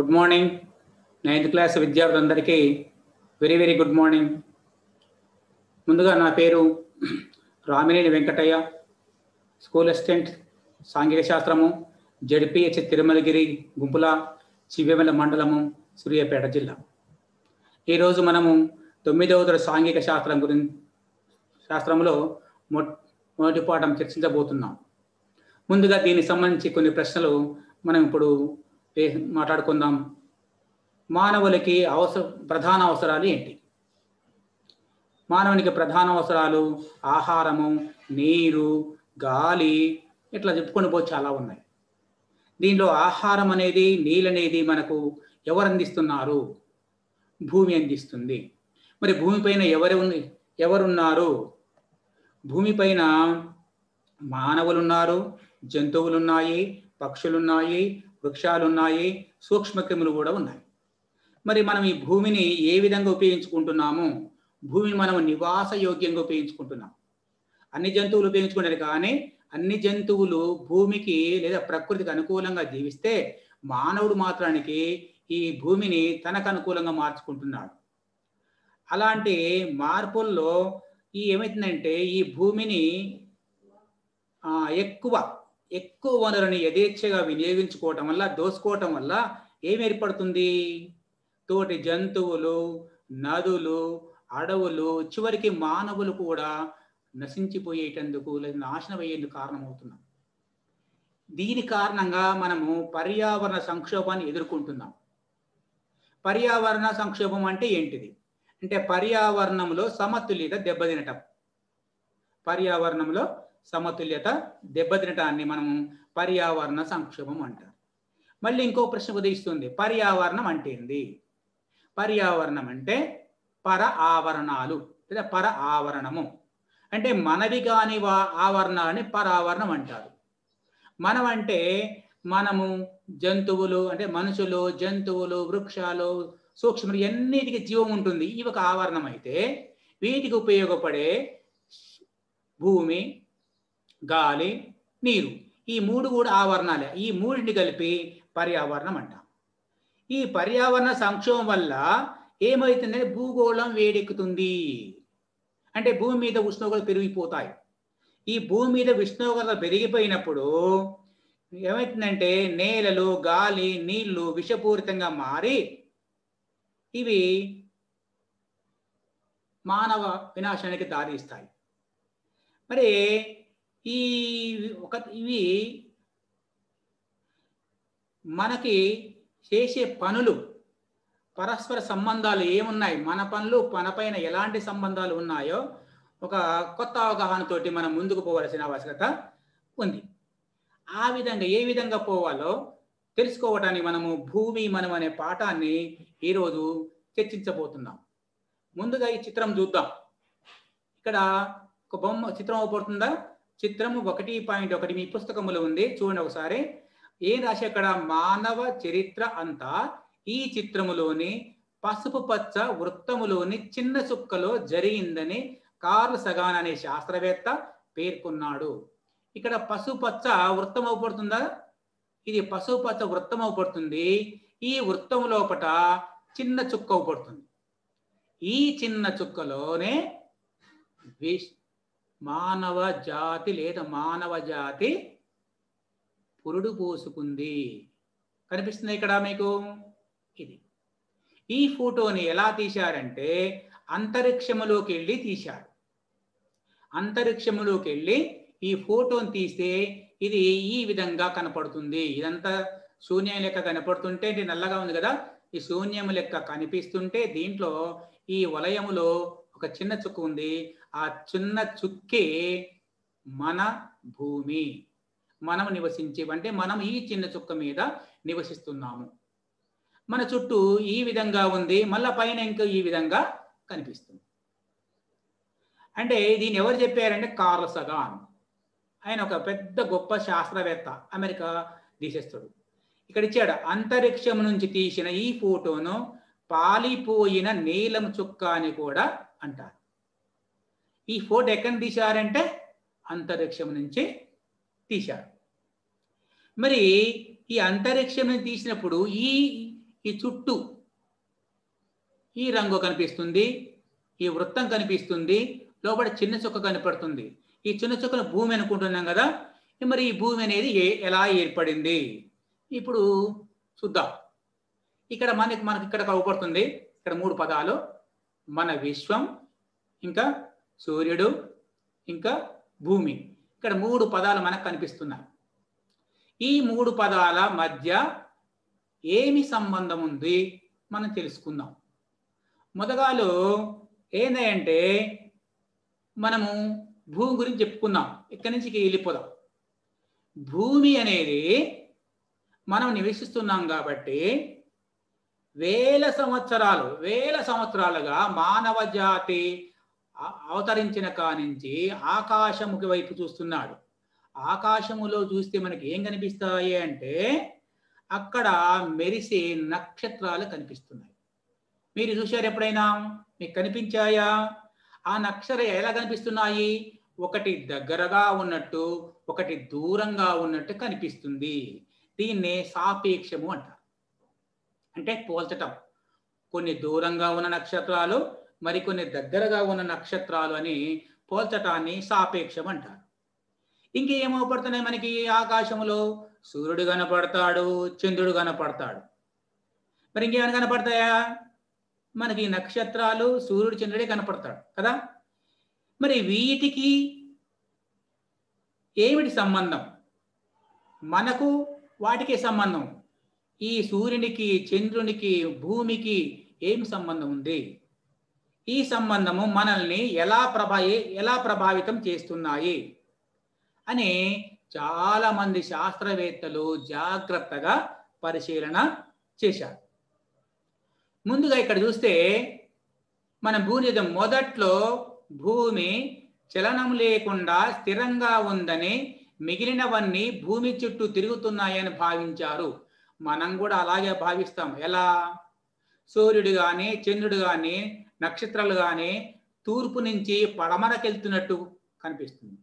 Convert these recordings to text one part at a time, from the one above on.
Good morning. Ninth class విద్యార్థులందరికీ very very good morning. ముందుగా నా పేరు రామినేని వెంకటయ్య స్కూల్ అసిస్టెంట్ సాంఘిక శాస్త్రము జడ్పిహెచ్ తిరుమలగిరి గుంపుల చివెమల మండలము సూర్యాపేట జిల్లా. ఈరోజు మనము తొమ్మిదవ తర సాంఘిక శాస్త్రం గురించి శాస్త్రంలో మొ మొదటి పాఠం చర్చించబోతున్నాం. ముందుగా దీనికి సంబంధించి కొన్ని ప్రశ్నలు మనం ఇప్పుడు మాట్లాడుకుందాం. మానవులకి అవసర ప్రధాన అవసరాలు ఏంటి? మానవునికి ప్రధాన అవసరాలు ఆహారము నీరు గాలి ఇట్లా చెప్పుకొని పోయి చాలా ఉన్నాయి. దీనిలో ఆహారం అనేది నీళ్ళు అనేది మనకు ఎవరు అందిస్తున్నారు? భూమి అందిస్తుంది. మరి భూమిపైన ఎవరు ఉంది ఎవరున్నారు? భూమిపైన మానవులున్నారు జంతువులున్నాయి పక్షులున్నాయి వృక్షాలు ఉన్నాయి సూక్ష్మక్రిములు కూడా ఉన్నాయి. మరి మనం ఈ భూమిని ఏ విధంగా ఉపయోగించుకుంటున్నాము? భూమిని మనం నివాస యోగ్యంగా ఉపయోగించుకుంటున్నాం. అన్ని జంతువులు ఉపయోగించుకుంటారు కానీ అన్ని జంతువులు భూమికి లేదా ప్రకృతికి అనుకూలంగా జీవిస్తే మానవుడు మాత్రానికి ఈ భూమిని తనకు అనుకూలంగా మార్చుకుంటున్నాడు. అలాంటి మార్పుల్లో ఈ ఏమైతుందంటే ఈ భూమిని ఎక్కువ ఎక్కువ వనరుని యథేచ్ఛగా వినియోగించుకోవటం వల్ల దోసుకోవటం వల్ల ఏం ఏర్పడుతుంది? తోటి జంతువులు నదులు అడవులు చివరికి మానవులు కూడా నశించిపోయేటందుకు లేదా నాశనం అయ్యేందుకు కారణమవుతున్నాం. దీని కారణంగా మనము పర్యావరణ సంక్షోభాన్ని ఎదుర్కొంటున్నాం. పర్యావరణ సంక్షోభం అంటే ఏంటిది? అంటే పర్యావరణంలో సమతుల్యత దెబ్బతినటం. పర్యావరణంలో సమతుల్యత దెబ్బతినటాన్ని మనము పర్యావరణ సంక్షోభం అంటారు. మళ్ళీ ఇంకో ప్రశ్న ఉదయిస్తుంది పర్యావరణం అంటే ఏంది? పర్యావరణం అంటే పర ఆవరణాలు లేదా పర ఆవరణము. అంటే మనవి కాని వా- ఆవరణాలని పరావరణం అంటారు. మనం అంటే మనము జంతువులు అంటే మనుషులు జంతువులు వృక్షాలు సూక్ష్మ ఎన్నిటికి జీవం ఉంటుంది ఇవి ఒక ఆవరణం అయితే వీటికి ఉపయోగపడే భూమి గాలి నీరు. ఈ మూడు కూడా ఆవరణాలే. ఈ మూడిని కలిపి పర్యావరణం అంటాం. ఈ పర్యావరణ సంక్షోభం వల్ల ఏమవుతుందంటే భూగోళం వేడెక్కుతుంది. అంటే భూమి మీద ఉష్ణోగ్రత పెరిగిపోతాయి. ఈ భూమి మీద ఉష్ణోగ్రత పెరిగిపోయినప్పుడు ఏమవుతుందంటే నేలలు గాలి నీళ్ళు విషపూరితంగా మారి ఇవి మానవ వినాశానికి దారిస్తాయి మరి ఈ ఒక ఇవి మనకి చేసే పనులు పరస్పర సంబంధాలు ఏమున్నాయి? మన పనులు మన పైన ఎలాంటి సంబంధాలు ఉన్నాయో ఒక కొత్త అవగాహనతోటి మనం ముందుకు పోవలసిన ఆవశ్యకత ఉంది. ఆ విధంగా ఏ విధంగా పోవాలో తెలుసుకోవటానికి మనము భూమి మనం అనే పాఠాన్ని ఈరోజు చర్చించబోతున్నాం. ముందుగా ఈ చిత్రం చూద్దాం. ఇక్కడ ఒక బొమ్మ చిత్రం అవుపడుతుందా? చిత్రము ఒకటి పాయింట్ ఒకటి మీ పుస్తకములో ఉంది. చూడండి ఒకసారి. ఏం రాసి అక్కడ? మానవ చరిత్ర అంతా ఈ చిత్రములోని పసుపు పచ్చ వృత్తములోని చిన్న చుక్కలో జరిగిందని కార్ల్ సగాన్ అనే శాస్త్రవేత్త పేర్కొన్నాడు. ఇక్కడ పసుపచ్చ వృత్తం అవుపడుతుందా? ఇది పసుపచ్చ వృత్తం అవుపడుతుంది. ఈ వృత్తం లోపట చిన్న చుక్క అవుపడుతుంది. ఈ చిన్న చుక్కలోనే మానవ జాతి లేదా మానవ జాతి పురుడు పోసుకుంది. కనిపిస్తుంది ఇక్కడ మీకు? ఇది. ఈ ఫోటోని ఎలా తీశారంటే అంతరిక్షములోకి వెళ్ళి తీశారు అంతరిక్షములోకి వెళ్ళి ఈ ఫోటోని తీస్తే ఇది ఈ విధంగా కనపడుతుంది. ఇదంతా శూన్యం లెక్క కనపడుతుంటే ఇది నల్లగా ఉంది కదా. ఈ శూన్యం లెక్క కనిపిస్తుంటే దీంట్లో ఈ వలయములో ఒక చిన్న చుక్క ఉంది. ఆ చిన్న చుక్కే మన భూమి. మనం నివసించే అంటే మనం ఈ చిన్న చుక్క మీద నివసిస్తున్నాము. మన చుట్టూ ఈ విధంగా ఉంది మళ్ళా పైన ఇంకా ఈ విధంగా కనిపిస్తుంది. అంటే దీన్ని ఎవరు చెప్పారంటే కార్ల్ సగాన్. ఆయన ఒక పెద్ద గొప్ప శాస్త్రవేత్త అమెరికా తీసేస్తాడు ఇక్కడ ఇచ్చాడు అంతరిక్షం నుంచి తీసిన ఈ ఫోటోను పాలిపోయిన నీలం చుక్క అని కూడా అంటారు. ఈ ఫోటో ఎక్కడ తీశారంటే అంతరిక్షం నుంచి తీశారు. మరి ఈ అంతరిక్షం నుంచి తీసినప్పుడు ఈ ఈ చుట్టూ ఈ రంగు కనిపిస్తుంది ఈ వృత్తం కనిపిస్తుంది లోపల చిన్న చుక్క కనపడుతుంది. ఈ చిన్న చుక్కను భూమి అనుకుంటున్నాం కదా మరి ఈ భూమి అనేది ఎలా ఏర్పడింది? ఇప్పుడు చూద్దాం. ఇక్కడ మనకి మనకి ఇక్కడ కనపడుతుంది. ఇక్కడ మూడు పదాలు మన విశ్వం ఇంకా సూర్యుడు ఇంకా భూమి. ఇక్కడ మూడు పదాలు మనకు కనిపిస్తున్నాయి. ఈ మూడు పదాల మధ్య ఏమి సంబంధం ఉంది? మనం తెలుసుకుందాం. మొదగాలు ఏంటంటే మనము భూమి గురించి చెప్పుకుందాం. ఇక్కడి నుంచి వెళ్ళిపోదాం. భూమి అనేది మనం నివసిస్తున్నాం కాబట్టి వేల సంవత్సరాలు వేల సంవత్సరాలుగా మానవ జాతి అవతరించిన కానించి ఆకాశముకి వైపు చూస్తున్నాడు. ఆకాశములో చూస్తే మనకి ఏం కనిపిస్తాయి అంటే అక్కడ మెరిసే నక్షత్రాలు కనిపిస్తున్నాయి. మీరు చూశారు ఎప్పుడైనా? మీకు కనిపించాయా? ఆ నక్షత్ర ఎలా కనిపిస్తున్నాయి? ఒకటి దగ్గరగా ఉన్నట్టు ఒకటి దూరంగా ఉన్నట్టు కనిపిస్తుంది. దీన్నే సాపేక్షము అంటారు. అంటే పోల్చటం. కొన్ని దూరంగా ఉన్న నక్షత్రాలు మరికొన్ని దగ్గరగా ఉన్న నక్షత్రాలు అని పోల్చటాన్ని సాపేక్షం అంటారు. ఇంకేమవుపడుతున్నాయి మనకి ఆకాశంలో సూర్యుడు కనపడతాడు చంద్రుడు కనపడతాడు. మరి ఇంకేమైనా కనపడతాయా? మనకి నక్షత్రాలు సూర్యుడు చంద్రుడే కనపడతాడు కదా? మరి వీటికి ఏమిటి సంబంధం? మనకు వాటికి సంబంధం. ఈ సూర్యునికి చంద్రునికి భూమికి ఏం సంబంధం ఉంది? ఈ సంబంధము మనల్ని ఎలా ప్రభా ఎలా ప్రభావితం చేస్తున్నాయి? అని చాలామంది శాస్త్రవేత్తలు జాగ్రత్తగా పరిశీలన చేశారు. ముందుగా ఇక్కడ చూస్తే మన భూమి మొదట్లో భూమి చలనం లేకుండా స్థిరంగా ఉందని మిగిలినవన్నీ భూమి చుట్టూ తిరుగుతున్నాయని భావించారు. మనం కూడా అలాగే భావిస్తాం. ఎలా? సూర్యుడు కానీ చంద్రుడు కానీ నక్షత్రాలు కానీ తూర్పు నుంచి పడమరకెళ్తున్నట్టు కనిపిస్తుంది.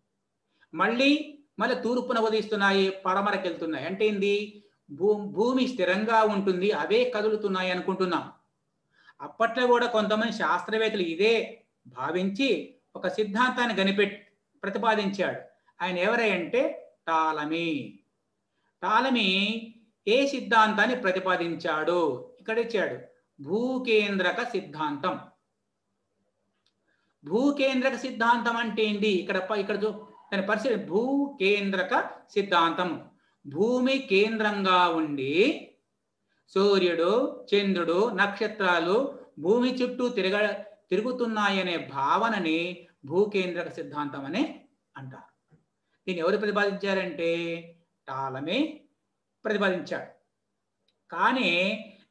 మళ్ళీ మళ్ళీ తూర్పున ఉదయిస్తున్నాయి పడమరకెళ్తున్నాయి అంటే ఏంది? భూ భూమి స్థిరంగా ఉంటుంది అవే కదులుతున్నాయి అనుకుంటున్నాం. అప్పట్లో కూడా కొంతమంది శాస్త్రవేత్తలు ఇదే భావించి ఒక సిద్ధాంతాన్ని కనిపెట్టి ప్రతిపాదించాడు. ఆయన ఎవరై అంటే టాలమీ. టాలమీ ఏ సిద్ధాంతాన్ని ప్రతిపాదించాడు? ఇక్కడ ఇచ్చాడు. భూకేంద్రక సిద్ధాంతం. భూకేంద్రక సిద్ధాంతం అంటే ఏంటి? ఇక్కడ ఇక్కడ చూ దాని పరిస్థితి భూకేంద్రక సిద్ధాంతం. భూమి కేంద్రంగా ఉండి సూర్యుడు చంద్రుడు నక్షత్రాలు భూమి చుట్టూ తిరగ తిరుగుతున్నాయనే భావనని భూకేంద్రక సిద్ధాంతం అని అంటారు. దీన్ని ఎవరు ప్రతిపాదించారంటే? టాలమే ప్రతిపాదించాడు. కానీ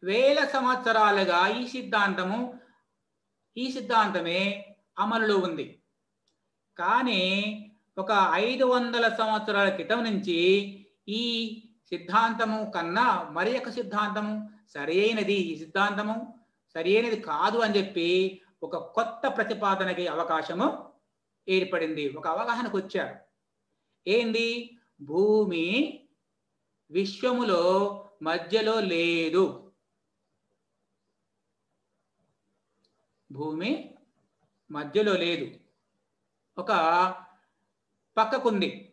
వేల సంవత్సరాలుగా ఈ సిద్ధాంతము ఈ సిద్ధాంతమే అమలులో ఉంది. కానీ ఒక ఐదు వందల సంవత్సరాల క్రితం నుంచి ఈ సిద్ధాంతము కన్నా మరి ఒక సిద్ధాంతము సరైనది ఈ సిద్ధాంతము సరైనది కాదు అని చెప్పి ఒక కొత్త ప్రతిపాదనకి అవకాశము ఏర్పడింది. ఒక అవగాహనకు వచ్చారు. ఏంది? భూమి విశ్వములో మధ్యలో లేదు. భూమి మధ్యలో లేదు. ఒక పక్కకుంది.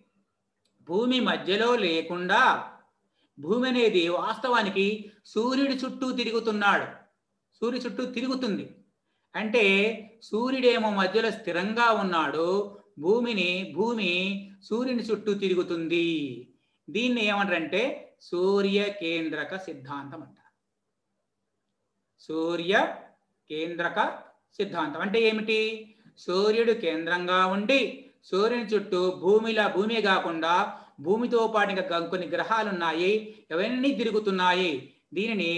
భూమి మధ్యలో లేకుండా భూమి అనేది వాస్తవానికి సూర్యుడి చుట్టూ తిరుగుతున్నాడు. సూర్యుడి చుట్టూ తిరుగుతుంది. అంటే సూర్యుడేమో మధ్యలో స్థిరంగా ఉన్నాడు. భూమిని భూమి సూర్యుని చుట్టూ తిరుగుతుంది. దీన్ని ఏమంటారంటే సూర్య కేంద్రక సిద్ధాంతం అంటారు సూర్య కేంద్రక సిద్ధాంతం. అంటే ఏమిటి? సూర్యుడు కేంద్రంగా ఉండి సూర్యుని చుట్టూ భూమిలా భూమి కాకుండా భూమితో పాటు ఇంకా కొన్ని గ్రహాలు ఉన్నాయి ఇవన్నీ తిరుగుతున్నాయి. దీనిని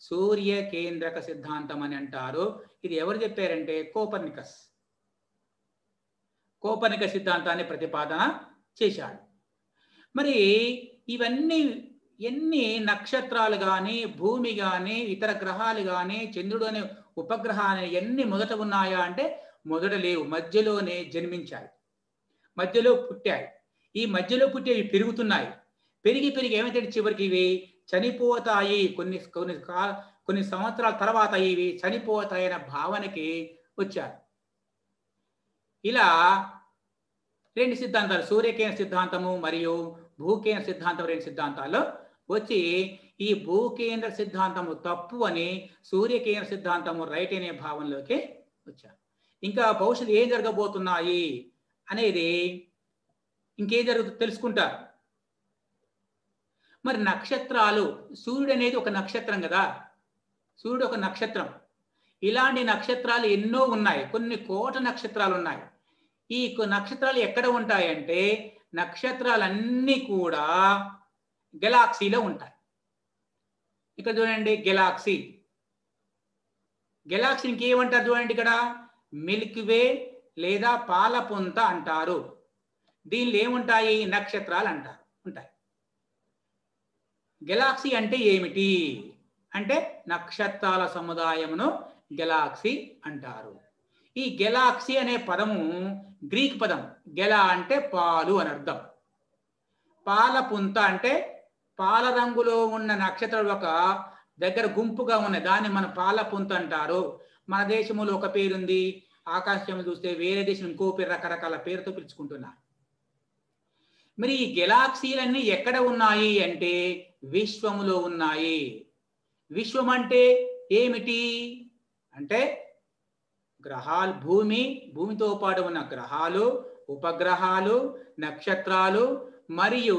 సూర్య కేంద్రక సిద్ధాంతం అని అంటారు. ఇది ఎవరు చెప్పారంటే కోపర్నికస్. కోపర్నిక సిద్ధాంతాన్ని ప్రతిపాదన చేశాడు. మరి ఇవన్నీ ఎన్ని నక్షత్రాలు కానీ భూమి కానీ ఇతర గ్రహాలు కానీ చంద్రుడు అనే ఉపగ్రహాలు ఎన్ని మొదట ఉన్నాయా అంటే మొదట లేవు. మధ్యలోనే జన్మించాయి. మధ్యలో పుట్టాయి. ఈ మధ్యలో పుట్టేవి పెరుగుతున్నాయి. పెరిగి పెరిగి ఏమైతే చివరికి ఇవి చనిపోతాయి. కొన్ని కొన్ని కొన్ని సంవత్సరాల తర్వాత ఇవి చనిపోతాయన్న భావనకి వచ్చారు. ఇలా రెండు సిద్ధాంతాలు సూర్యకేంద్ర సిద్ధాంతము మరియు భూకేంద్ర సిద్ధాంతం రెండు సిద్ధాంతాలు వచ్చి ఈ భూకేంద్ర సిద్ధాంతము తప్పు అని సూర్యకేంద్ర సిద్ధాంతము రైట్ అనే భావంలోకి వచ్చారు. ఇంకా భవిష్యత్తు ఏం జరగబోతున్నాయి అనేది ఇంకేం జరుగుతుంది తెలుసుకుంటారు. మరి నక్షత్రాలు సూర్యుడు అనేది ఒక నక్షత్రం కదా. సూర్యుడు ఒక నక్షత్రం. ఇలాంటి నక్షత్రాలు ఎన్నో ఉన్నాయి. కొన్ని కోట నక్షత్రాలు ఉన్నాయి. ఈ నక్షత్రాలు ఎక్కడ ఉంటాయంటే నక్షత్రాలన్నీ కూడా గెలాక్సీలో ఉంటాయి. ఇక్కడ చూడండి గెలాక్సీ. గెలాక్సీ ఇంకేమంటారు చూడండి ఇక్కడ? మిల్క్ వే లేదా పాలపుంత అంటారు. దీనిలో ఏముంటాయి? నక్షత్రాలు అంటారు ఉంటాయి. గెలాక్సీ అంటే ఏమిటి? అంటే నక్షత్రాల సముదాయమును గెలాక్సీ అంటారు. ఈ గెలాక్సీ అనే పదము గ్రీక్ పదం. గెలా అంటే పాలు అని అర్థం. పాలపుంత అంటే పాల రంగులో ఉన్న నక్షత్రాలు ఒక దగ్గర గుంపుగా ఉన్నాయి. దాన్ని మన పాల పుంత అంటారు. మన దేశంలో ఒక పేరుంది. ఆకాశం చూస్తే వేరే దేశం ఇంకో పేరు రకరకాల పేరుతో పిలుచుకుంటున్నారు. మరి ఈ గెలాక్సీలన్నీ ఎక్కడ ఉన్నాయి అంటే విశ్వములో ఉన్నాయి. విశ్వం అంటే ఏమిటి? అంటే గ్రహాలు భూమి భూమితో పాటు ఉన్న గ్రహాలు ఉపగ్రహాలు నక్షత్రాలు మరియు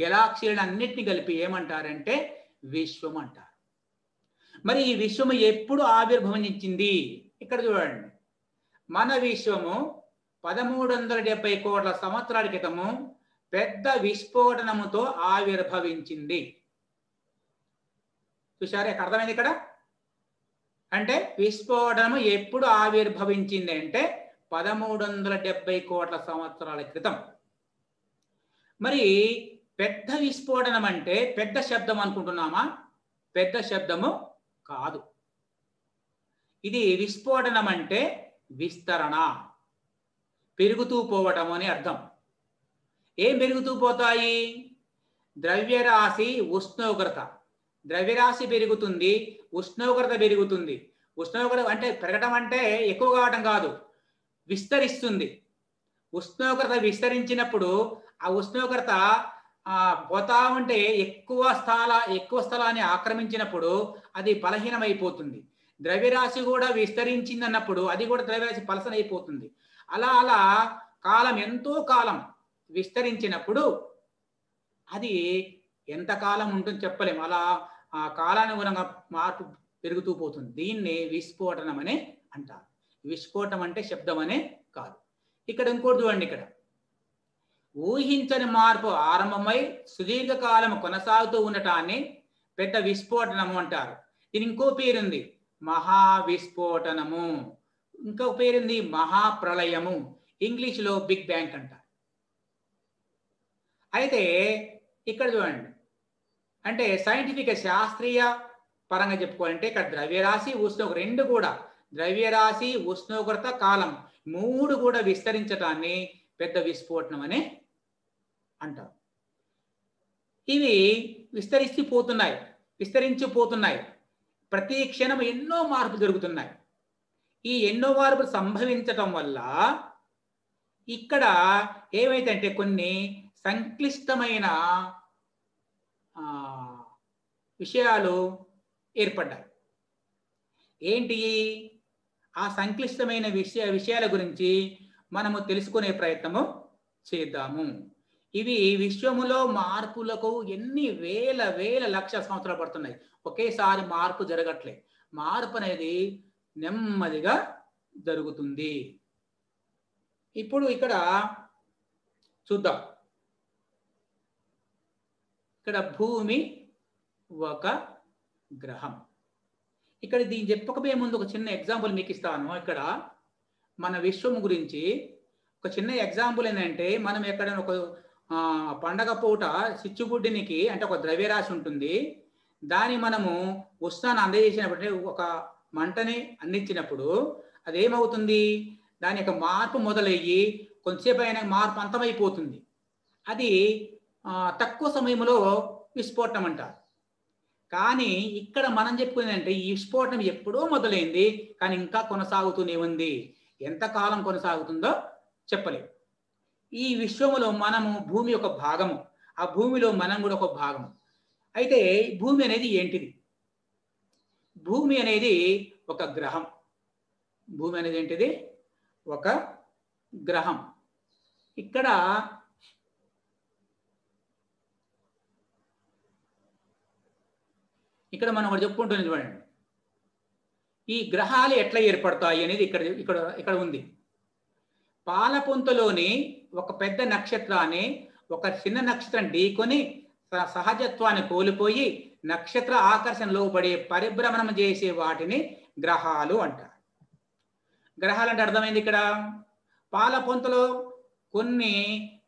గెలాక్సీలను అన్నిటిని కలిపి ఏమంటారంటే విశ్వం అంటారు మరి ఈ విశ్వము ఎప్పుడు ఆవిర్భవించింది? ఇక్కడ చూడండి. మన విశ్వము పదమూడు వందల డెబ్బై కోట్ల సంవత్సరాల క్రితము పెద్ద విస్ఫోటనముతో ఆవిర్భవించింది. చూసారా ఇక్కడ అర్థమైంది ఇక్కడ? అంటే విస్ఫోటనము ఎప్పుడు ఆవిర్భవించింది అంటే పదమూడు వందల డెబ్బై కోట్ల సంవత్సరాల క్రితం. మరి పెద్ద విస్ఫోటనం అంటే పెద్ద శబ్దం అనుకుంటున్నామా? పెద్ద శబ్దము కాదు. ఇది విస్ఫోటనం అంటే విస్తరణ. పెరుగుతూ పోవటం అని అర్థం. ఏం పెరుగుతూ పోతాయి? ద్రవ్యరాశి ఉష్ణోగ్రత. ద్రవ్యరాశి పెరుగుతుంది ఉష్ణోగ్రత పెరుగుతుంది. ఉష్ణోగ్రత అంటే పెరగటం అంటే ఎక్కువ కావటం కాదు విస్తరిస్తుంది. ఉష్ణోగ్రత విస్తరించినప్పుడు ఆ ఉష్ణోగ్రత ఆ, పోతా ఉంటే ఎక్కువ స్థల ఎక్కువ స్థలాన్ని ఆక్రమించినప్పుడు అది బలహీనమైపోతుంది. ద్రవ్యరాశి కూడా విస్తరించింది అన్నప్పుడు అది కూడా ద్రవ్యరాశి పలసనైపోతుంది. అలా అలా కాలం ఎంతో కాలం విస్తరించినప్పుడు అది ఎంత కాలం ఉంటుంది చెప్పలేం. అలా ఆ కాలానుగుణంగా మార్పు పెరుగుతూ పోతుంది. దీన్ని విస్ఫోటనం అనే అంటారు. విస్ఫోటం అంటే శబ్దం అనే కాదు. ఇక్కడ ఇంకోటి చూడండి ఇక్కడ. ఊహించని మార్పు ఆరంభమై సుదీర్ఘకాలం కొనసాగుతూ ఉండటాన్ని పెద్ద విస్ఫోటనము అంటారు. దీని ఇంకో పేరుంది మహా విస్ఫోటనము ఇంకో పేరుంది మహాప్రళయము. ఇంగ్లీష్లో బిగ్ బ్యాంక్ అంటారు అయితే ఇక్కడ చూడండి. అంటే సైంటిఫిక్ శాస్త్రీయ పరంగా చెప్పుకోవాలంటే ఇక్కడ ద్రవ్యరాశి ఉష్ణోగ్రత రెండు కూడా. ద్రవ్యరాశి ఉష్ణోగ్రత కాలం. మూడు కూడా విస్తరించటాన్ని పెద్ద విస్ఫోటనం అని అంటారు. ఇవి విస్తరిస్తూ పోతున్నాయి విస్తరించిపోతున్నాయి. ప్రతి క్షణం ఎన్నో మార్పులు జరుగుతున్నాయి. ఈ ఎన్నో మార్పులు సంభవించటం వల్ల ఇక్కడ ఏమైతే అంటే కొన్ని సంక్లిష్టమైన విషయాలు ఏర్పడ్డాయి. ఏంటి? ఆ సంక్లిష్టమైన విషయ విషయాల గురించి మనము తెలుసుకునే ప్రయత్నము చేద్దాము. ఇవి విశ్వములో మార్పులకు ఎన్ని వేల వేల లక్ష సంవత్సరాలు పడుతున్నాయి. ఒకేసారి మార్పు జరగట్లే. మార్పు అనేది నెమ్మదిగా జరుగుతుంది. ఇప్పుడు ఇక్కడ చూద్దాం. ఇక్కడ భూమి ఒక గ్రహం. ఇక్కడ దీన్ని చెప్పకపోయే ముందు ఒక చిన్న ఎగ్జాంపుల్ మీకు ఇస్తాను. ఇక్కడ మన విశ్వం గురించి ఒక చిన్న ఎగ్జాంపుల్ ఏంటంటే మనం ఎక్కడైనా ఒక పండగ పూట చిచ్చుబుడ్డినికి అంటే ఒక ద్రవ్యరాశి ఉంటుంది. దాన్ని మనము ఉష్ణాన్ని అందజేసినప్పుడు ఒక మంటని అందించినప్పుడు అది ఏమవుతుంది దాని యొక్క మార్పు మొదలయ్యి కొంతసేపు అయినా మార్పు అంతమైపోతుంది. అది తక్కువ సమయంలో విస్ఫోటనం అంటారు కానీ ఇక్కడ మనం చెప్పుకునేది అంటే ఈ విస్ఫోటనం ఎప్పుడో మొదలైంది కానీ ఇంకా కొనసాగుతూనే ఉంది. ఎంతకాలం కొనసాగుతుందో చెప్పలేము ఈ విశ్వములో మనము భూమి ఒక భాగము. ఆ భూమిలో మనం కూడా ఒక భాగము. అయితే భూమి అనేది ఏంటిది? భూమి అనేది ఒక గ్రహం. భూమి అనేది ఏంటిది? ఒక గ్రహం. ఇక్కడ ఇక్కడ మనం ఒకటి చెప్పుకుంటున్నాం చూడండి. ఈ గ్రహాలు ఎట్లా ఏర్పడతాయి అనేది ఇక్కడ ఇక్కడ ఇక్కడ ఉంది. పాలపుంతలోని ఒక పెద్ద నక్షత్రాన్ని ఒక చిన్న నక్షత్రం ఢీకొని తన సహజత్వాన్ని కోల్పోయి నక్షత్ర ఆకర్షణలో పడే పరిభ్రమణం చేసే వాటిని గ్రహాలు అంటారు. గ్రహాలు అంటే అర్థమైంది ఇక్కడ? పాలపొంతలో కొన్ని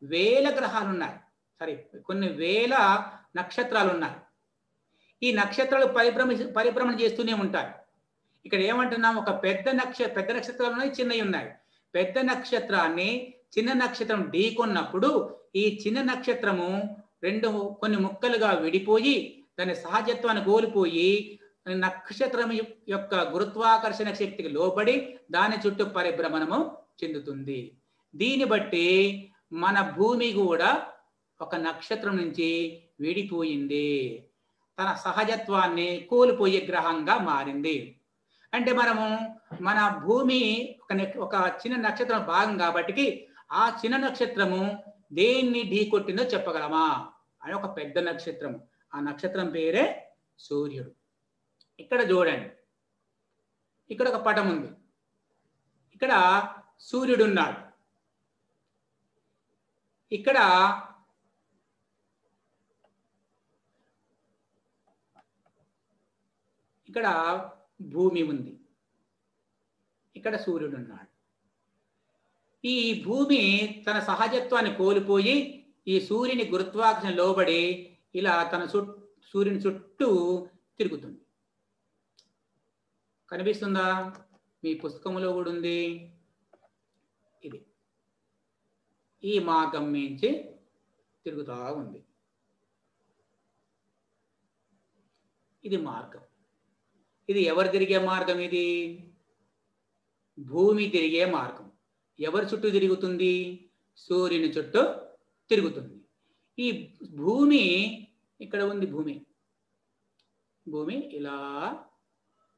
వేల గ్రహాలు ఉన్నాయి సారీ కొన్ని వేల నక్షత్రాలు ఉన్నాయి ఈ నక్షత్రాలు పరిభ్రమ పరిభ్రమణ చేస్తూనే ఉంటాయి. ఇక్కడ ఏమంటున్నాం? ఒక పెద్ద నక్ష పెద్ద నక్షత్రాలు ఉన్నాయి చిన్నవి ఉన్నాయి. పెద్ద నక్షత్రాన్ని చిన్న నక్షత్రం ఢీకొన్నప్పుడు ఈ చిన్న నక్షత్రము రెండు కొన్ని ముక్కలుగా విడిపోయి దాని సహజత్వాన్ని కోల్పోయి నక్షత్రం యొక్క గురుత్వాకర్షణ శక్తికి లోబడి దాని చుట్టూ పరిభ్రమణము చెందుతుంది. దీన్ని బట్టి మన భూమి కూడా ఒక నక్షత్రం నుంచి విడిపోయింది. తన సహజత్వాన్ని కోల్పోయే గ్రహంగా మారింది. అంటే మనము మన భూమి ఒక ఒక చిన్న నక్షత్రం భాగం కాబట్టి ఆ చిన్న నక్షత్రము దేన్ని ఢీకొట్టిందో చెప్పగలమా? అని ఒక పెద్ద నక్షత్రం ఆ నక్షత్రం పేరే సూర్యుడు. ఇక్కడ చూడండి. ఇక్కడ ఒక పటం ఉంది. ఇక్కడ సూర్యుడు ఉన్నాడు ఇక్కడ ఇక్కడ భూమి ఉంది. ఇక్కడ సూర్యుడు ఉన్నాడు ఈ భూమి తన సహజత్వాన్ని కోల్పోయి ఈ సూర్యుని గురుత్వాకర్షణ లోబడి ఇలా తన చుట్టూ సూర్యుని చుట్టూ తిరుగుతుంది. కనిపిస్తుందా? మీ పుస్తకంలో కూడా ఉంది. ఇది. ఈ మార్గం మించి తిరుగుతూ ఉంది. ఇది మార్గం. ఇది ఎవరు తిరిగే మార్గం ఇది? భూమి తిరిగే మార్గం. ఎవరి చుట్టూ తిరుగుతుంది? సూర్యుని చుట్టూ తిరుగుతుంది. ఈ భూమి ఇక్కడ ఉంది భూమి. భూమి ఇలా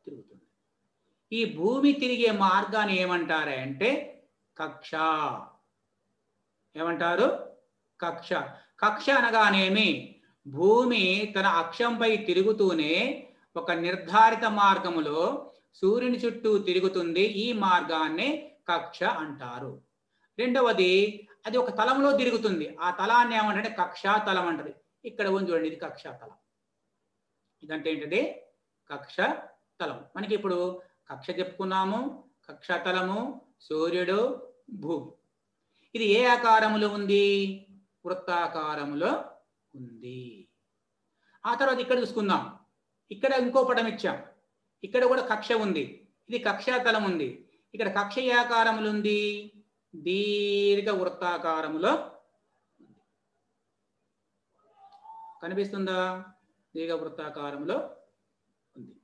తిరుగుతుంది. ఈ భూమి తిరిగే మార్గాన్ని ఏమంటారంటే కక్ష. ఏమంటారు? కక్ష. కక్ష అనగానేమి? భూమి తన అక్షంపై తిరుగుతూనే ఒక నిర్ధారిత మార్గములో సూర్యుని చుట్టూ తిరుగుతుంది ఈ మార్గాన్ని కక్ష అంటారు. రెండవది అది ఒక తలంలో తిరుగుతుంది. ఆ తలాన్ని ఏమంటే కక్షా తలం అంటది. ఇక్కడ ఉంది చూడండి ఇది కక్షా తలం ఇదంటే ఏంటది? కక్ష తలం మనకి ఇప్పుడు కక్ష చెప్పుకున్నాము కక్షతలము సూర్యుడు భూమి ఇది ఏ ఆకారములో ఉంది? వృత్తాకారములో ఉంది. ఆ తర్వాత ఇక్కడ చూసుకుందాం. ఇక్కడ ఇంకో పటం ఇచ్చాం. ఇక్కడ కూడా కక్ష ఉంది. ఇది కక్షాతలం ఉంది. ఇక్కడ కక్ష ఆకారములు ఉంది దీర్ఘ వృత్తాకారములో కనిపిస్తుందా? దీర్ఘ వృత్తాకారంలో ఉంది.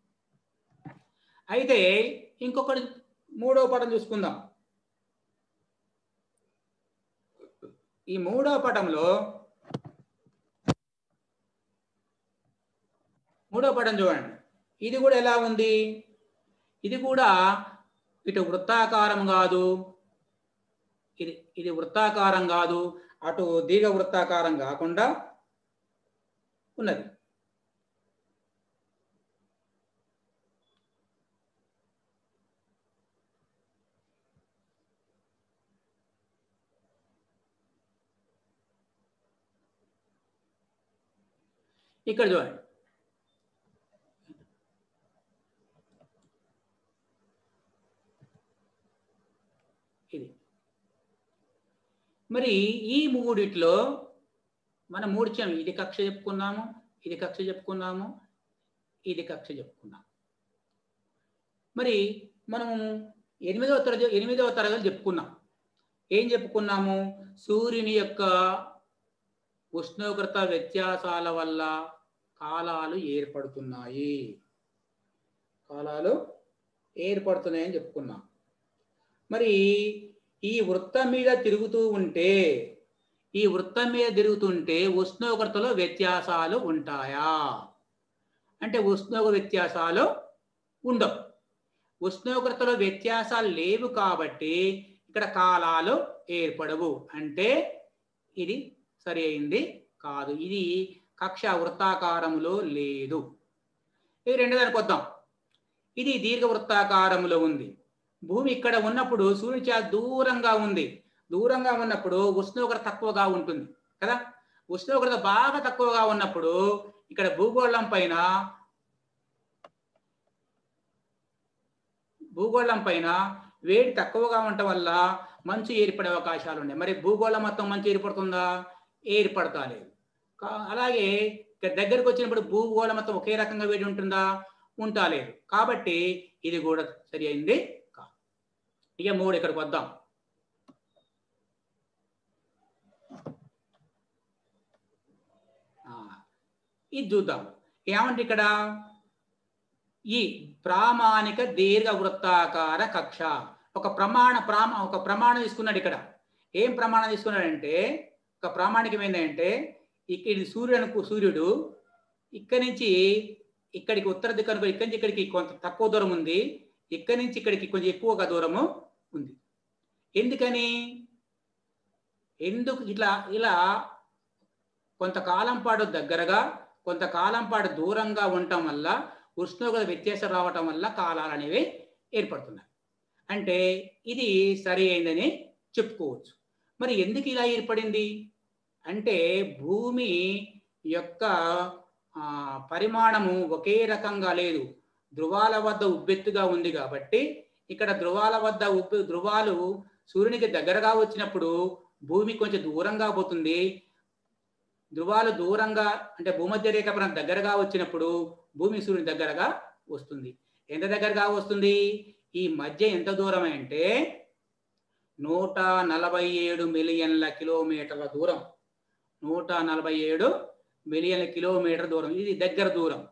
అయితే ఇంకొకటి మూడో పటం చూసుకుందాం. ఈ మూడో పటంలో మూడో పటం చూడండి. ఇది కూడా ఎలా ఉంది? ఇది కూడా ఇటు వృత్తాకారం కాదు. ఇది ఇది వృత్తాకారం కాదు. అటు దీర్ఘ వృత్తాకారం కాకుండా ఉన్నది. ఇక్కడ చూడండి ఇది మరి ఈ మూడిట్లో మనం మూడిచాం ఇది కక్ష చెప్పుకున్నాము ఇది కక్ష చెప్పుకున్నాము ఇది కక్ష చెప్పుకున్నాము మరి మనం ఎనిమిదవ తరగతి ఎనిమిదవ తరగతి చెప్పుకున్నాం. ఏం చెప్పుకున్నాము? సూర్యుని యొక్క ఉష్ణోగ్రత వ్యత్యాసాల వల్ల కాలాలు ఏర్పడుతున్నాయి. కాలాలు ఏర్పడుతున్నాయని చెప్పుకున్నాం. మరి ఈ వృత్తం మీద తిరుగుతూ ఉంటే ఈ వృత్తం మీద తిరుగుతుంటే ఉష్ణోగ్రతలో వ్యత్యాసాలు ఉంటాయా? అంటే ఉష్ణోగ్రత వ్యత్యాసాలు ఉండవు. ఉష్ణోగ్రతలో వ్యత్యాసాలు లేవు కాబట్టి ఇక్కడ కాలాలు ఏర్పడవు. అంటే ఇది సరి అయింది కాదు. ఇది కక్ష వృత్తాకారంలో లేదు. ఇది రెండు దానికి వద్దాం. ఇది దీర్ఘ వృత్తాకారంలో ఉంది. భూమి ఇక్కడ ఉన్నప్పుడు సూర్యుడు చాలా దూరంగా ఉంది. దూరంగా ఉన్నప్పుడు ఉష్ణోగ్రత తక్కువగా ఉంటుంది కదా? ఉష్ణోగ్రత బాగా తక్కువగా ఉన్నప్పుడు ఇక్కడ భూగోళం పైన భూగోళం పైన వేడి తక్కువగా ఉండటం వల్ల మంచు ఏర్పడే అవకాశాలు ఉన్నాయి. మరి భూగోళం మొత్తం మంచు ఏర్పడుతుందా? ఏర్పడతా లేదు. అలాగే ఇక్కడ దగ్గరకు వచ్చినప్పుడు భూగోళం మొత్తం ఒకే రకంగా వేడి ఉంటుందా? ఉంటా లేదు. కాబట్టి ఇది కూడా సరి అయింది. ఇక మూడు ఇక్కడికి వద్దాం. ఆ, ఇది చూద్దాం. ఏమంటే ఇక్కడ? ఈ ప్రామాణిక దీర్ఘ వృత్తాకార కక్ష. ఒక ప్రమాణ ప్రామ ఒక ప్రమాణం తీసుకున్నాడు ఇక్కడ. ఏం ప్రమాణం తీసుకున్నాడంటే ఒక ప్రామాణికం ఏంటంటే ఇక్కడ సూర్యుడు సూర్యుడు ఇక్కడి నుంచి ఇక్కడికి ఉత్తర దిక్కు ఇక్కడి నుంచి ఇక్కడికి కొంత తక్కువ దూరం ఉంది. ఇక్కడి నుంచి ఇక్కడికి కొంచెం ఎక్కువగా దూరము ఉంది ఎందుకని? ఎందుకు ఇట్లా ఇలా కొంతకాలం పాటు దగ్గరగా కొంతకాలం పాటు దూరంగా ఉండటం వల్ల ఉష్ణోగ్రత వ్యత్యాసం రావటం వల్ల కాలాలు అనేవి ఏర్పడుతున్నాయి. అంటే ఇది సరి అయిందని చెప్పుకోవచ్చు. మరి ఎందుకు ఇలా ఏర్పడింది? అంటే భూమి యొక్క పరిమాణము ఒకే రకంగా లేదు. ధృవాల వద్ద ఉబ్బెత్తుగా ఉంది కాబట్టి ఇక్కడ ధృవాల వద్ద ఉప్పు ధృవాలు సూర్యునికి దగ్గరగా వచ్చినప్పుడు భూమి కొంచెం దూరంగా పోతుంది. ధృవాలు దూరంగా అంటే భూమధ్య రేఖ ప్రాంతం దగ్గరగా వచ్చినప్పుడు భూమి సూర్యుని దగ్గరగా వస్తుంది. ఎంత దగ్గరగా వస్తుంది? ఈ మధ్య ఎంత దూరం అంటే నూట నలభై ఏడు మిలియన్ల కిలోమీటర్ల దూరం. నూట నలభై ఏడు మిలియన్ల కిలోమీటర్ దూరం. ఇది దగ్గర దూరం.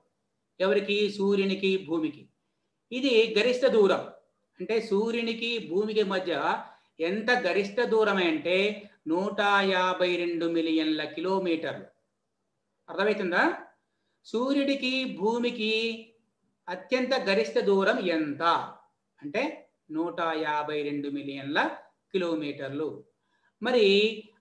ఎవరికి? సూర్యునికి భూమికి. ఇది గరిష్ట దూరం. అంటే సూర్యునికి భూమికి మధ్య ఎంత గరిష్ట దూరం అంటే నూట యాభై రెండు మిలియన్ల కిలోమీటర్లు. అర్థమవుతుందా సూర్యుడికి భూమికి అత్యంత గరిష్ట దూరం ఎంత? అంటే నూట యాభై రెండు మిలియన్ల కిలోమీటర్లు. మరి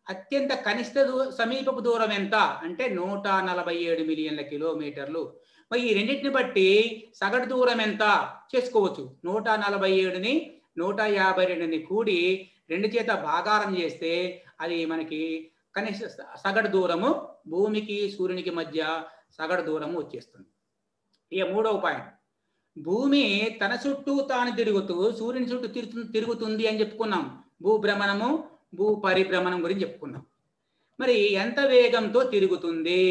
అత్యంత కనిష్ట దూ సమీపపు దూరం ఎంత? అంటే నూట నలభై ఏడు మిలియన్ల కిలోమీటర్లు. మరి ఈ రెండింటిని బట్టి సగటు దూరం ఎంత? చేసుకోవచ్చు. నూట నలభై ఏడుని నూట యాభై రెండుని కూడి రెండు చేత భాగారం చేస్తే అది మనకి కనిష్ట సగటు దూరము భూమికి సూర్యునికి మధ్య సగటు దూరము వచ్చేస్తుంది. ఇక మూడవ పాయింట్. భూమి తన చుట్టూ తాను తిరుగుతూ సూర్యుని చుట్టూ తిరుగు తిరుగుతుంది అని చెప్పుకున్నాం. భూభ్రమణము భూ పరిభ్రమణం గురించి చెప్పుకున్నాం. మరి ఎంత వేగంతో తిరుగుతుంది?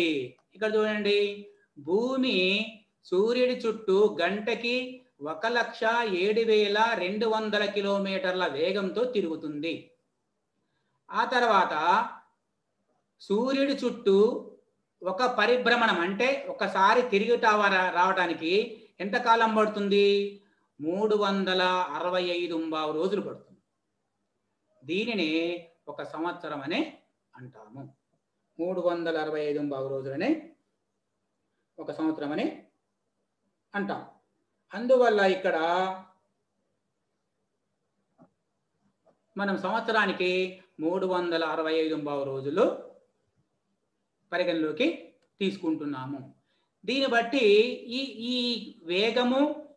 ఇక్కడ చూడండి. భూమి సూర్యుడి చుట్టూ గంటకి ఒక లక్ష ఏడు వేల రెండు వందల కిలోమీటర్ల వేగంతో తిరుగుతుంది. ఆ తర్వాత సూర్యుడి చుట్టూ ఒక పరిభ్రమణం అంటే ఒకసారి తిరిగి రావడానికి ఎంత కాలం పడుతుంది? మూడు వందల అరవై ఐదు రోజులు పడుతుంది. దీనిని ఒక సంవత్సరం అనే అంటాము. మూడు వందల అరవై ఐదు రోజులనే ఒక సంవత్సరం అని అంటాం. అందువల్ల ఇక్కడ మనం సంవత్సరానికి మూడు వందల అరవై ఐదు బావు రోజులు పరిగణలోకి తీసుకుంటున్నాము. దీన్ని బట్టి ఈ ఈ వేగము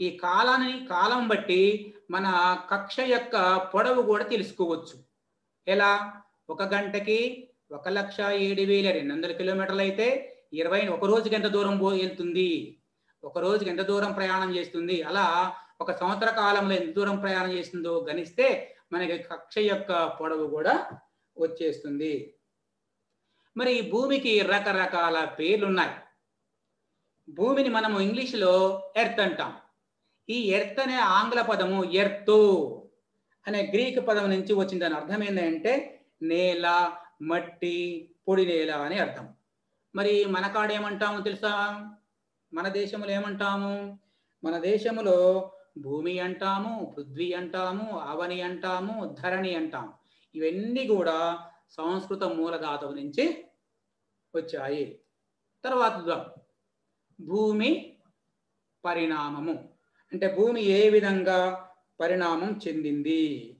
ఈ కాలాన్ని కాలం బట్టి మన కక్ష యొక్క పొడవు కూడా తెలుసుకోవచ్చు. ఎలా? ఒక గంటకి ఒక లక్ష ఏడు వేల రెండు వందల కిలోమీటర్లు అయితే ఇరవై ఒక రోజుకి ఎంత దూరం పో వెళ్తుంది? ఒక రోజుకి ఎంత దూరం ప్రయాణం చేస్తుంది? అలా ఒక సంవత్సర కాలంలో ఎంత దూరం ప్రయాణం చేస్తుందో గణిస్తే మనకి కక్ష యొక్క పొడవు కూడా వచ్చేస్తుంది. మరి ఈ భూమికి రకరకాల పేర్లు ఉన్నాయి భూమిని మనము ఇంగ్లీష్లో ఎర్త్ అంటాం. ఈ ఎర్త్ అనే ఆంగ్ల పదము ఎర్త్ అనే గ్రీక్ పదం నుంచి వచ్చిన దాని అర్థం ఏంటంటే నేల మట్టి పొడి నేల అని అర్థం. మరి మన కాడ ఏమంటాము తెలుసా? మన దేశంలో ఏమంటాము? మన దేశంలో భూమి అంటాము పృథ్వీ అంటాము అవని అంటాము ధరణి అంటాము. ఇవన్నీ కూడా సంస్కృత మూలధాతువు నుంచి వచ్చాయి. తర్వాత భూమి పరిణామము. అంటే భూమి ఏ విధంగా పరిణామం చెందింది?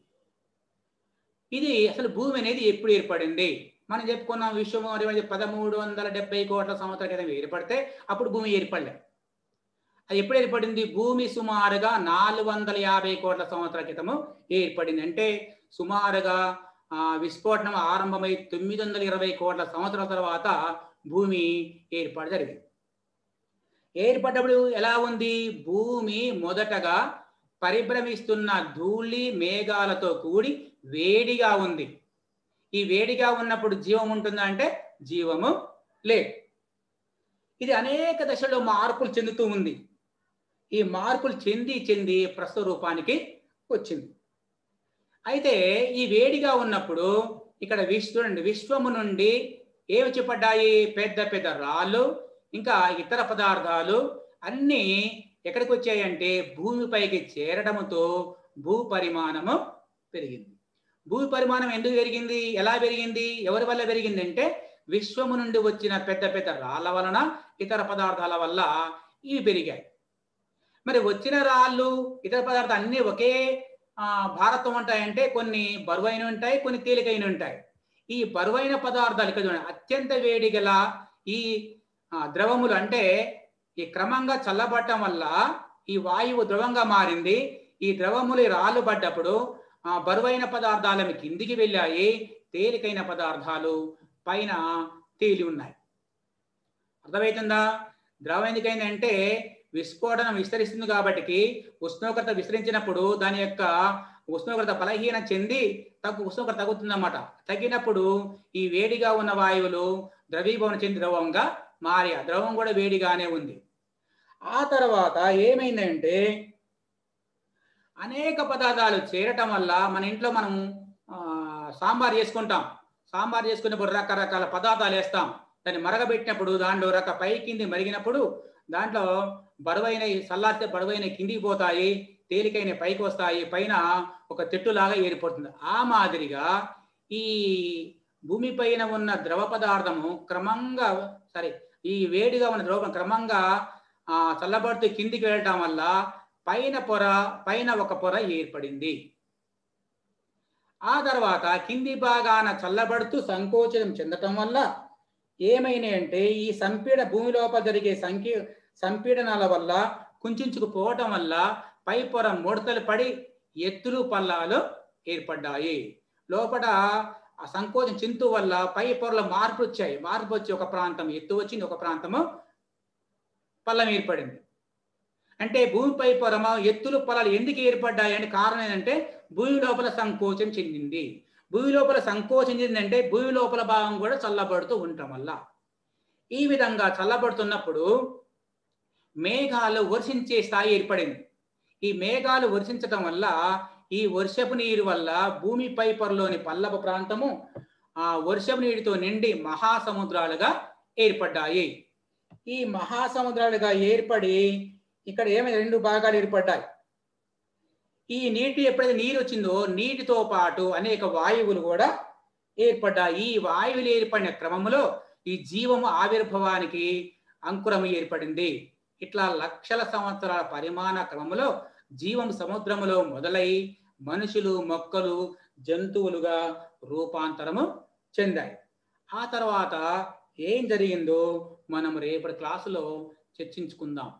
ఇది అసలు భూమి అనేది ఎప్పుడు ఏర్పడింది? మనం చెప్పుకున్నాం విశ్వం అనేది పదమూడు వందల డెబ్బై కోట్ల సంవత్సరాల క్రితం ఏర్పడితే అప్పుడు భూమి ఏర్పడలే. అది ఎప్పుడు ఏర్పడింది? భూమి సుమారుగా నాలుగు వందల యాభై కోట్ల సంవత్సరాల క్రితము ఏర్పడింది. అంటే సుమారుగా విస్ఫోటనం ఆరంభమై తొమ్మిది వందల ఇరవై కోట్ల సంవత్సరాల తర్వాత భూమి ఏర్పాటు జరిగింది. ఏర్పడ్డప్పుడు ఎలా ఉంది? భూమి మొదటగా పరిభ్రమిస్తున్న ధూళి మేఘాలతో కూడి వేడిగా ఉంది. ఈ వేడిగా ఉన్నప్పుడు జీవం ఉంటుందా అంటే జీవము లేదు. ఇది అనేక దశలో మార్పులు చెందుతూ ఉంది. ఈ మార్పులు చెంది చెంది ప్రస్తుత రూపానికి వచ్చింది. అయితే ఈ వేడిగా ఉన్నప్పుడు ఇక్కడ విశ్వ చూడండి విశ్వము నుండి ఏమి చెప్పడ్డాయి పెద్ద పెద్ద రాళ్ళు ఇంకా ఇతర పదార్థాలు అన్నీ ఎక్కడికి వచ్చాయంటే భూమిపైకి చేరడంతో భూ పరిమాణము పెరిగింది. భూ పరిమాణం ఎందుకు పెరిగింది? ఎలా పెరిగింది? ఎవరి వల్ల పెరిగింది అంటే విశ్వము నుండి వచ్చిన పెద్ద పెద్ద రాళ్ళ వలన ఇతర పదార్థాల వల్ల ఇవి పెరిగాయి. మరి వచ్చిన రాళ్ళు ఇతర పదార్థాలు అన్నీ ఒకే భారత్వం భారతం ఉంటాయంటే కొన్ని బరువైన ఉంటాయి కొన్ని తేలికైన ఉంటాయి. ఈ బరువైన పదార్థాలు ఇక్కడ చూడండి అత్యంత వేడి గల ఈ ద్రవములు అంటే ఈ క్రమంగా చల్లబడటం వల్ల ఈ వాయువు ద్రవంగా మారింది. ఈ ద్రవములు రాళ్ళు పడ్డప్పుడు ఆ బరువైన పదార్థాలు కిందికి వెళ్ళాయి తేలికైన పదార్థాలు పైన తేలి ఉన్నాయి. అర్థమవుతుందా? ద్రవం ఎందుకైందంటే విస్ఫోటనం విస్తరిస్తుంది కాబట్టి ఉష్ణోగ్రత విస్తరించినప్పుడు దాని యొక్క ఉష్ణోగ్రత బలహీన చెంది తగ్గు ఉష్ణోగ్రత తగ్గుతుందన్నమాట. తగ్గినప్పుడు ఈ వేడిగా ఉన్న వాయువులు ద్రవీభవనం చెంది ద్రవంగా మారి ద్రవం కూడా వేడిగానే ఉంది. ఆ తర్వాత ఏమైందంటే అనేక పదార్థాలు చేరటం వల్ల మన ఇంట్లో మనం సాంబార్ చేసుకుంటాం. సాంబార్ చేసుకున్నప్పుడు రకరకాల పదార్థాలు వేస్తాం. దాన్ని మరగబెట్టినప్పుడు దాంట్లో రక పై కింది మరిగినప్పుడు దాంట్లో బరువైన చల్లారితే బరువైన కిందికి పోతాయి తేలికైన పైకి వస్తాయి పైన ఒక తెట్టులాగా ఏర్పడుతుంది. ఆ మాదిరిగా ఈ భూమి పైన ఉన్న ద్రవ పదార్థము క్రమంగా సరే ఈ వేడిగా ఉన్న ద్రవం క్రమంగా చల్లబడుతూ కిందికి వెళ్ళటం వల్ల పైన పొర పైన ఒక పొర ఏర్పడింది. ఆ తర్వాత కింది భాగాన చల్లబడుతూ సంకోచనం చెందటం వల్ల ఏమైనాయంటే ఈ సంపీడ భూమి లోపల జరిగే సంకీ సంపీడనాల వల్ల కుంచుకుపోవటం వల్ల పై పొర ముడతలు పడి ఎత్తులు పల్లాలు ఏర్పడ్డాయి. లోపల ఆ సంకోచం చింతు వల్ల పై పొరలో మార్పు వచ్చాయి. మార్పు వచ్చి ఒక ప్రాంతం ఎత్తు వచ్చింది ఒక ప్రాంతము పల్లం ఏర్పడింది. అంటే భూమిపై పొరమ ఎత్తులు పొలాలు ఎందుకు ఏర్పడ్డాయని కారణం ఏంటంటే భూమి లోపల సంకోచం చెందింది. భూమి లోపల సంకోచం చెందిందంటే భూమి లోపల భాగం కూడా చల్లబడుతూ ఉండటం వల్ల. ఈ విధంగా చల్లబడుతున్నప్పుడు మేఘాలు వర్షించే స్థాయి ఏర్పడింది. ఈ మేఘాలు వర్షించటం వల్ల ఈ వర్షపు నీరు వల్ల భూమిపై పొరలోని పల్లపు ప్రాంతము ఆ వర్షపు నీటితో నిండి మహాసముద్రాలుగా ఏర్పడ్డాయి. ఈ మహాసముద్రాలుగా ఏర్పడి ఇక్కడ ఏమైంది రెండు భాగాలు ఏర్పడ్డాయి. ఈ నీటి ఎప్పుడైతే నీరు వచ్చిందో నీటితో పాటు అనేక వాయువులు కూడా ఏర్పడ్డాయి. ఈ వాయువులు ఏర్పడిన క్రమంలో ఈ జీవము ఆవిర్భవానికి అంకురము ఏర్పడింది. ఇట్లా లక్షల సంవత్సరాల పరిమాణ క్రమంలో జీవం సముద్రములో మొదలై మనుషులు మొక్కలు జంతువులుగా రూపాంతరము చెందాయి. ఆ తర్వాత ఏం జరిగిందో మనం రేపటి క్లాసులో చర్చించుకుందాం.